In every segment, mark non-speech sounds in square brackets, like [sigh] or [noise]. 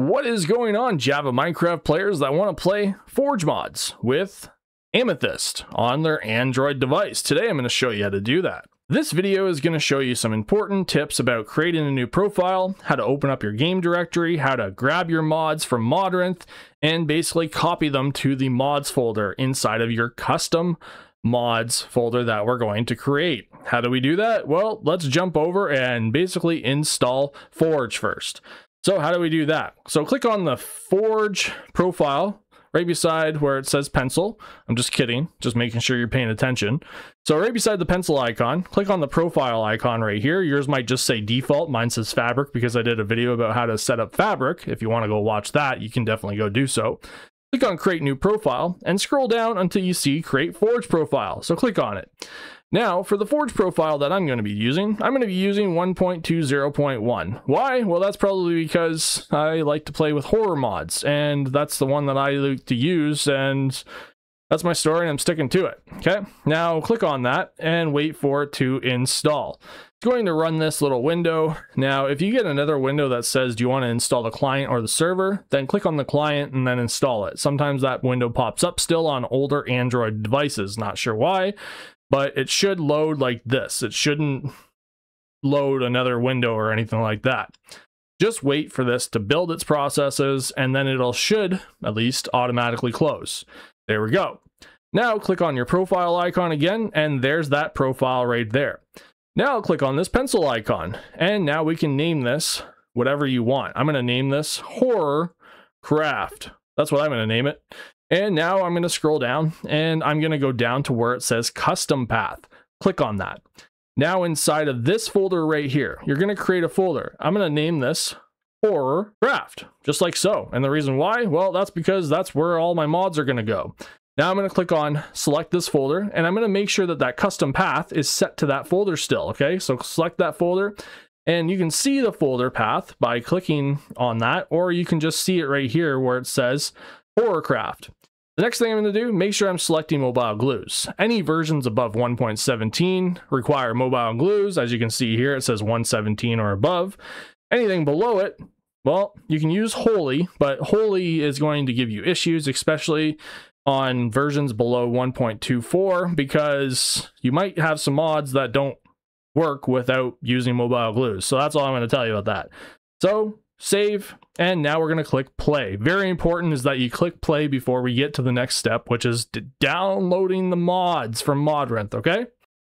What is going on, Java Minecraft players that want to play Forge mods with Amethyst on their Android device? Today I'm going to show you how to do that. This video is going to show you some important tips about creating a new profile, how to open up your game directory, how to grab your mods from Modrinth, and basically copy them to the mods folder inside of your custom mods folder that we're going to create. How do we do that? Well, let's jump over and basically install Forge first. So how do we do that? So click on the Forge profile right beside where it says pencil. I'm just kidding, just making sure you're paying attention. So right beside the pencil icon, click on the profile icon right here. Yours might just say default. Mine says fabric because I did a video about how to set up fabric. If you want to go watch that, you can definitely go do so. Click on create new profile and scroll down until you see create forge profile. So click on it. Now, for the Forge profile that I'm going to be using, I'm going to be using 1.20.1. Why? Well, that's probably because I like to play with horror mods, and that's the one that I like to use, and that's my story, and I'm sticking to it. Okay, now click on that and wait for it to install. It's going to run this little window. Now, if you get another window that says, do you want to install the client or the server, then click on the client and then install it. Sometimes that window pops up still on older Android devices. Not sure why but it should load like this. It shouldn't load another window or anything like that. Just wait for this to build its processes and then it'll should at least automatically close. There we go. Now click on your profile icon again and there's that profile right there. Now click on this pencil icon and now we can name this whatever you want. I'm going to name this horror craft. That's what I'm going to name it. And now I'm going to scroll down and I'm going to go down to where it says custom path. Click on that. Now inside of this folder right here, you're going to create a folder. I'm going to name this horror craft, just like so. And the reason why, well, that's because that's where all my mods are going to go. Now I'm going to click on select this folder and I'm going to make sure that that custom path is set to that folder still. Okay, so select that folder and you can see the folder path by clicking on that, or you can just see it right here where it says Horrorcraft. The next thing I'm going to do, make sure I'm selecting mobile glues. Any versions above 1.17 require mobile glues. As you can see here, it says 117 or above. Anything below it, well, you can use Holy, but Holy is going to give you issues, especially on versions below 1.24, because you might have some mods that don't work without using mobile glues. So that's all I'm going to tell you about that. So save, and now we're going to click play. Very important is that you click play before we get to the next step, which is downloading the mods from Modrinth, okay?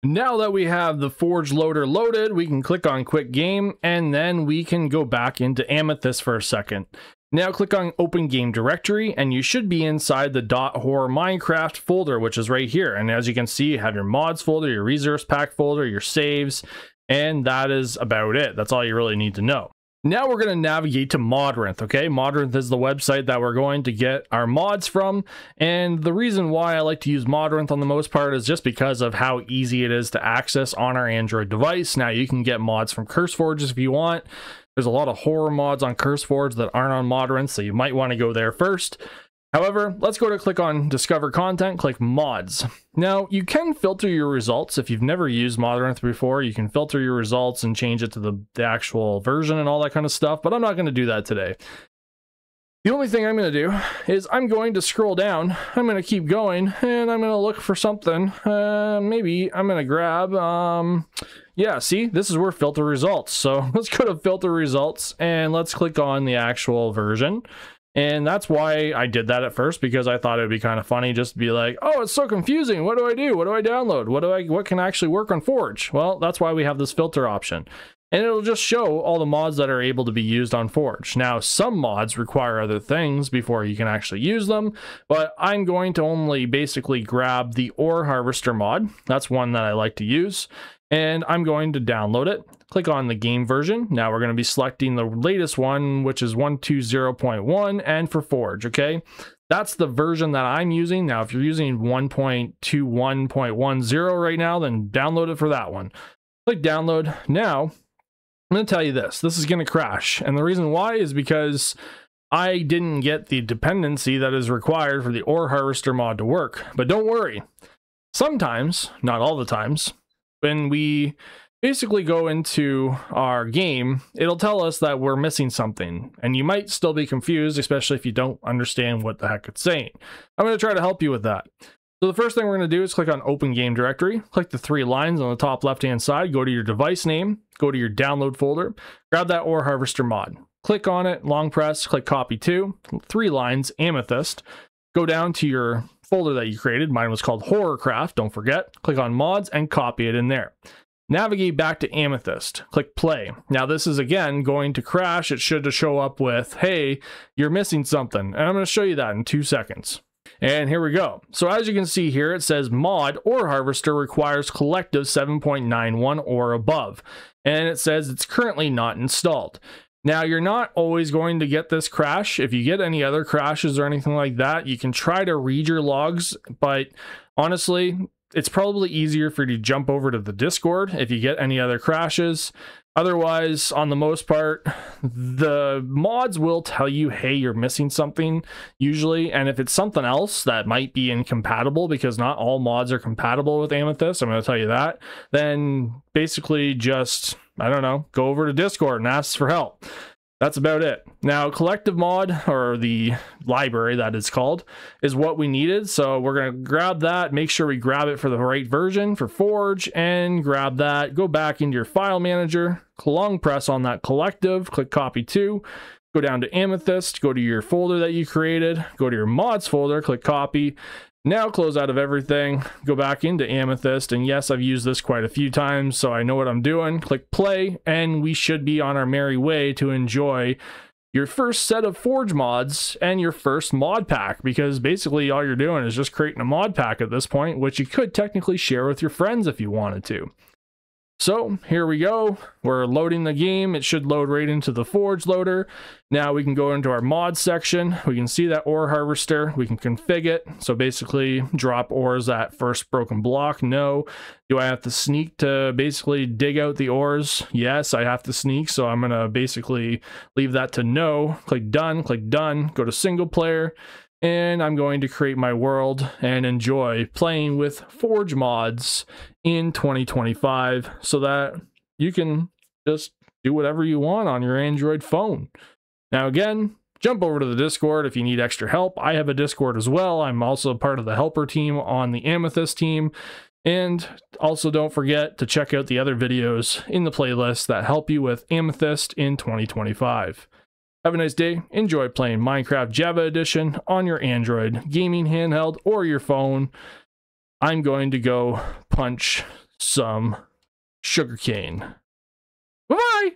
Now that we have the Forge loader loaded, we can click on quick game and then we can go back into Amethyst for a second. Now click on open game directory and you should be inside the .horror Minecraft folder, which is right here. And as you can see, you have your mods folder, your resource pack folder, your saves, and that is about it. That's all you really need to know. Now we're going to navigate to Modrinth, okay? Modrinth is the website that we're going to get our mods from, and the reason why I like to use Modrinth on the most part is just because of how easy it is to access on our Android device. Now you can get mods from CurseForge if you want. There's a lot of horror mods on CurseForge that aren't on Modrinth, so you might want to go there first. However, let's go to click on discover content, click mods. Now you can filter your results. If you've never used Modrinth before, you can filter your results and change it to the, the actual version and all that kind of stuff, but I'm not going to do that today. The only thing I'm going to do is I'm going to scroll down, I'm going to keep going, and I'm going to look for something. Uh, maybe I'm going to grab, um, yeah, see, this is where filter results. So [laughs] let's go to filter results and let's click on the actual version. And that's why I did that at first because I thought it would be kind of funny just to be like, oh, it's so confusing. What do I do? What do I download? What do I what can actually work on Forge? Well, that's why we have this filter option. And it'll just show all the mods that are able to be used on Forge. Now, some mods require other things before you can actually use them, but I'm going to only basically grab the Ore Harvester mod. That's one that I like to use and I'm going to download it. Click on the game version. Now we're going to be selecting the latest one, which is 120.1 and for Forge, okay? That's the version that I'm using. Now, if you're using 1.21.10 right now, then download it for that one. Click download. Now, I'm going to tell you this. This is going to crash. And the reason why is because I didn't get the dependency that is required for the ore harvester mod to work. But don't worry. Sometimes, not all the times, when we basically go into our game, it'll tell us that we're missing something. And you might still be confused, especially if you don't understand what the heck it's saying. I'm going to try to help you with that. So the first thing we're going to do is click on Open Game Directory, click the three lines on the top left-hand side, go to your device name, go to your download folder, grab that Ore Harvester mod. Click on it, long press, click Copy To, three lines, Amethyst. Go down to your folder that you created. Mine was called Horrorcraft, don't forget. Click on Mods and copy it in there. Navigate back to Amethyst, click play. Now this is again going to crash. It should show up with, hey, you're missing something. And I'm gonna show you that in two seconds. And here we go. So as you can see here, it says mod ore harvester requires collective 7.91 or above. And it says it's currently not installed. Now, you're not always going to get this crash. If you get any other crashes or anything like that, you can try to read your logs, but honestly, it's probably easier for you to jump over to the Discord if you get any other crashes. Otherwise, on the most part, the mods will tell you, hey, you're missing something usually. And if it's something else that might be incompatible, because not all mods are compatible with Amethyst, I'm going to tell you that, then basically just, I don't know, go over to Discord and ask for help that's about it. Now, collective mod, or the library that it's called, is what we needed. So we're going to grab that, make sure we grab it for the right version for Forge, and grab that. Go back into your file manager, long press on that collective, click copy to, go down to Amethyst, go to your folder that you created, go to your mods folder, click copy, now close out of everything, go back into Amethyst, and yes, I've used this quite a few times, so I know what I'm doing. Click play, and we should be on our merry way to enjoy your first set of Forge mods and your first mod pack, because basically all you're doing is just creating a mod pack at this point, which you could technically share with your friends if you wanted to. So here we go. We're loading the game. It should load right into the Forge loader. Now we can go into our mod section. We can see that ore harvester. We can config it. So basically drop ores at first broken block. No. Do I have to sneak to basically dig out the ores? Yes, I have to sneak. So I'm going to basically leave that to no. Click done, click done, go to single player and I'm going to create my world and enjoy playing with Forge mods in 2025 so that you can just do whatever you want on your Android phone. Now, again, jump over to the Discord if you need extra help. I have a Discord as well. I'm also part of the helper team on the Amethyst team. And also don't forget to check out the other videos in the playlist that help you with Amethyst in 2025. Have a nice day. Enjoy playing Minecraft Java Edition on your Android gaming handheld or your phone. I'm going to go punch some sugarcane. Bye bye.